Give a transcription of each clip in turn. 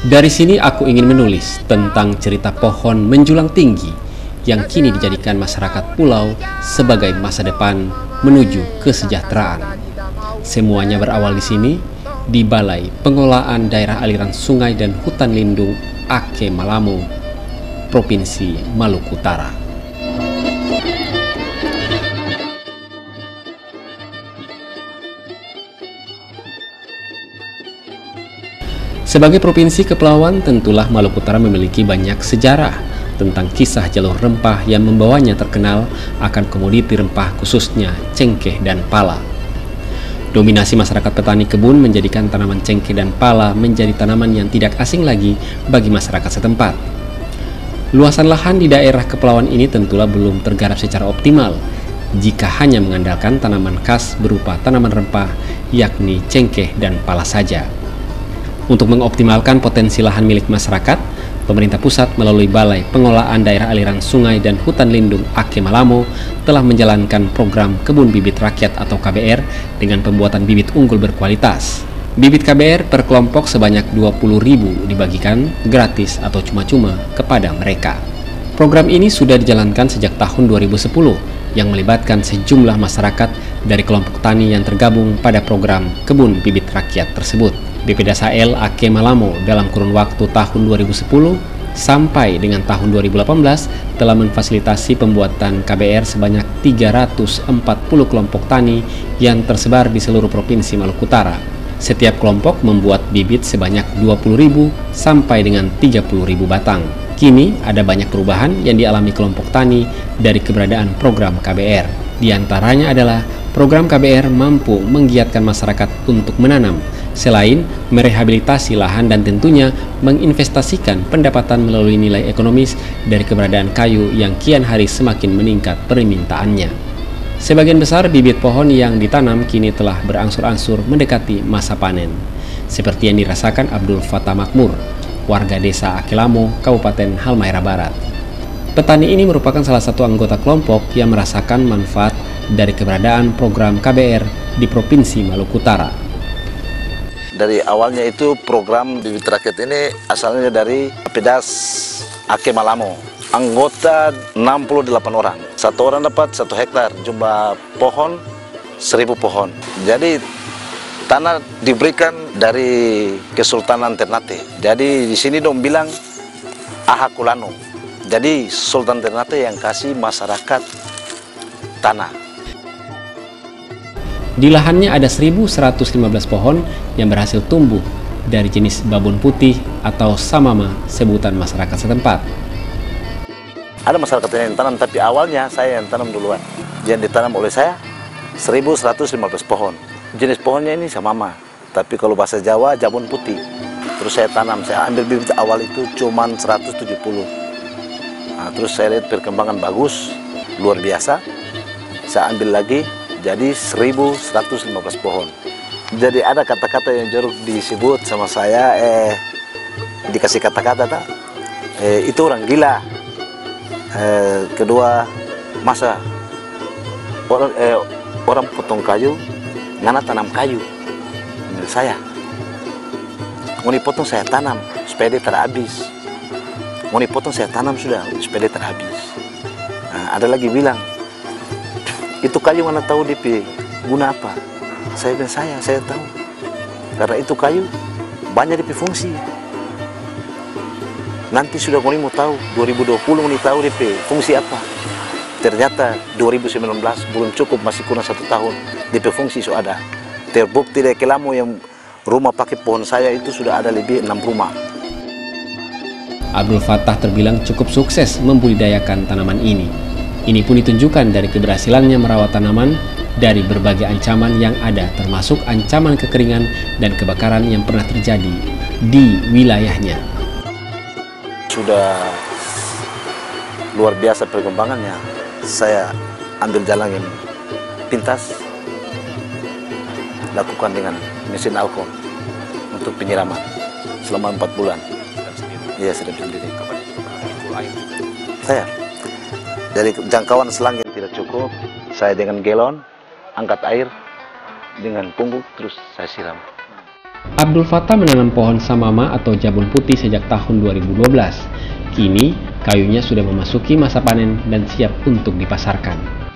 Dari sini aku ingin menulis tentang cerita pohon menjulang tinggi yang kini dijadikan masyarakat pulau sebagai masa depan menuju kesejahteraan. Semuanya berawal di sini, di Balai Pengelolaan Daerah Aliran Sungai dan Hutan Lindung Ake Malamo, Provinsi Maluku Utara. Sebagai provinsi kepulauan, tentulah Maluku Utara memiliki banyak sejarah tentang kisah jalur rempah yang membawanya terkenal akan komoditi rempah khususnya cengkeh dan pala. Dominasi masyarakat petani kebun menjadikan tanaman cengkeh dan pala menjadi tanaman yang tidak asing lagi bagi masyarakat setempat. Luasan lahan di daerah kepulauan ini tentulah belum tergarap secara optimal jika hanya mengandalkan tanaman khas berupa tanaman rempah yakni cengkeh dan pala saja. Untuk mengoptimalkan potensi lahan milik masyarakat, pemerintah pusat melalui Balai Pengelolaan Daerah Aliran Sungai dan Hutan Lindung Ake Malamo telah menjalankan program Kebun Bibit Rakyat atau KBR dengan pembuatan bibit unggul berkualitas. Bibit KBR per kelompok sebanyak 20.000 dibagikan gratis atau cuma-cuma kepada mereka. Program ini sudah dijalankan sejak tahun 2010 yang melibatkan sejumlah masyarakat dari kelompok tani yang tergabung pada program Kebun Bibit Rakyat tersebut. BPD Sael Ake Malamo dalam kurun waktu tahun 2010 sampai dengan tahun 2018 telah memfasilitasi pembuatan KBR sebanyak 340 kelompok tani yang tersebar di seluruh provinsi Maluku Utara. Setiap kelompok membuat bibit sebanyak 20.000 sampai dengan 30.000 batang. Kini ada banyak perubahan yang dialami kelompok tani dari keberadaan program KBR. Di antaranya adalah program KBR mampu menggiatkan masyarakat untuk menanam, selain merehabilitasi lahan dan tentunya menginvestasikan pendapatan melalui nilai ekonomis dari keberadaan kayu yang kian hari semakin meningkat permintaannya. Sebagian besar bibit pohon yang ditanam kini telah berangsur-angsur mendekati masa panen, seperti yang dirasakan Abdul Fatah Makmur, warga desa Akilamo, Kabupaten Halmahera Barat. Petani ini merupakan salah satu anggota kelompok yang merasakan manfaat dari keberadaan program KBR di Provinsi Maluku Utara dari awalnya itu program bibit rakyat ini asalnya dari Pedas Ake Malamo. Anggota 68 orang. Satu orang dapat satu hektar. Jumlah pohon seribu pohon. Jadi tanah diberikan dari Kesultanan Ternate. Jadi di sini dong bilang Ahakulano. Jadi Sultan Ternate yang kasih masyarakat tanah. Di lahannya ada 1115 pohon yang berhasil tumbuh dari jenis babon putih atau samama sebutan masyarakat setempat. Ada masyarakat yang tanam, tapi awalnya saya yang tanam duluan. Yang ditanam oleh saya 1115 pohon. Jenis pohonnya ini samama, tapi kalau bahasa Jawa jabon putih. Terus saya tanam, saya ambil bibit awal itu cuma 170. Nah, terus saya lihat perkembangan bagus, luar biasa. Saya ambil lagi jadi 1115 pohon. Jadi ada kata-kata yang jorok disebut sama saya eh dikasih kata-kata tak? Eh, itu orang gila. Eh, kedua masa orang eh, orang potong kayu ngana tanam kayu? Menurut saya. Mau dipotong saya tanam dia terhabis. Mau dipotong saya tanam sudah dia terhabis. Nah, ada lagi bilang itu kayu mana tahu DP guna apa? Saya bilang saya saya tahu. Karena itu kayu banyak DP fungsi. Nanti sudah kau mau tahu 2020 mau tahu DP fungsi apa. Ternyata 2019 belum cukup masih kurang satu tahun DP fungsi sudah ada. Terbukti dari kelamo yang rumah pakai pohon saya itu sudah ada lebih enam rumah. Abdul Fattah terbilang cukup sukses membudidayakan tanaman ini ini pun ditunjukkan dari keberhasilannya merawat tanaman dari berbagai ancaman yang ada termasuk ancaman kekeringan dan kebakaran yang pernah terjadi di wilayahnya. Sudah luar biasa perkembangannya. Saya ambil jalan yang pintas, lakukan dengan mesin alkohol untuk penyiraman selama empat bulan. Iya, sedang sendiri. Saya dari jangkauan selang yang tidak cukup, saya dengan galon angkat air dengan pungguk terus saya siram. Abdul Fattah menanam pohon samama atau jabun putih sejak tahun 2012. Kini, kayunya sudah memasuki masa panen dan siap untuk dipasarkan.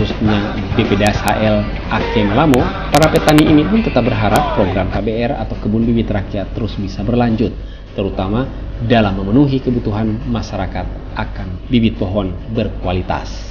Khususnya BPDAS HL Aceh Melamo, para petani ini pun tetap berharap program KBR atau kebun bibit rakyat terus bisa berlanjut, terutama dalam memenuhi kebutuhan masyarakat akan bibit pohon berkualitas.